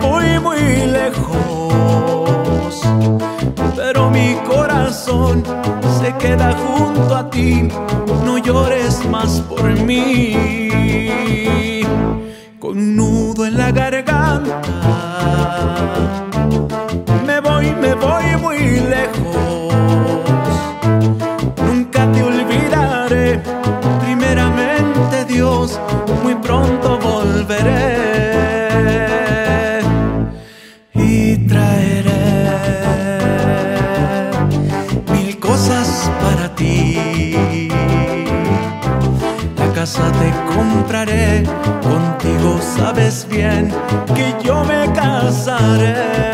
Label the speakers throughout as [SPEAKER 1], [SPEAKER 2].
[SPEAKER 1] Voy muy lejos, pero mi corazón se queda junto a ti, no llores más por mí. Con nudo en la garganta, me voy, me voy muy lejos. Casa te compraré, contigo sabes bien que yo me casaré.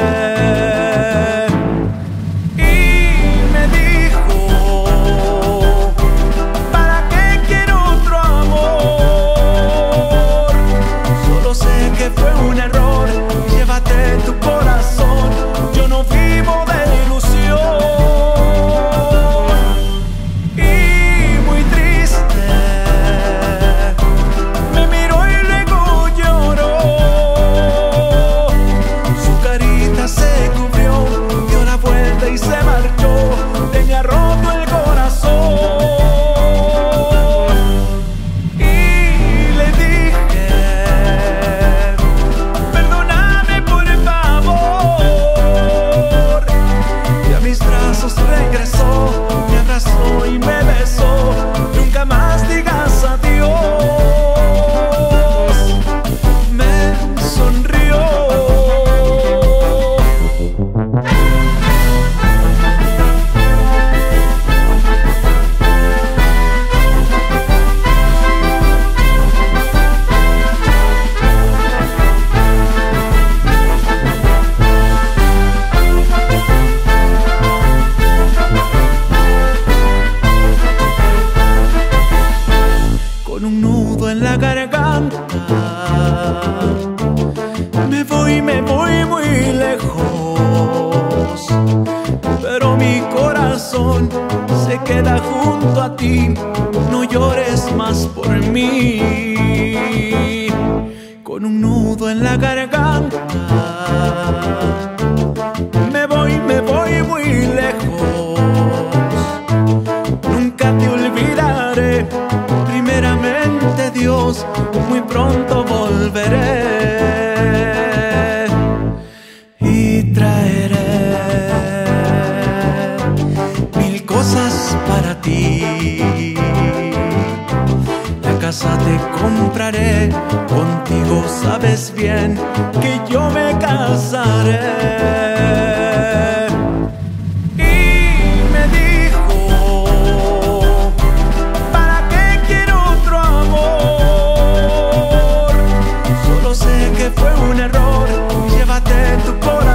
[SPEAKER 1] Con un nudo en la garganta. Me voy, me voy muy lejos, pero mi corazón se queda junto a ti. No llores más por mí, con un nudo en la garganta. Pronto volveré y traeré mil cosas para ti. La casa te compraré, contigo sabes bien que yo me casaré. amor, llévate tu corazón.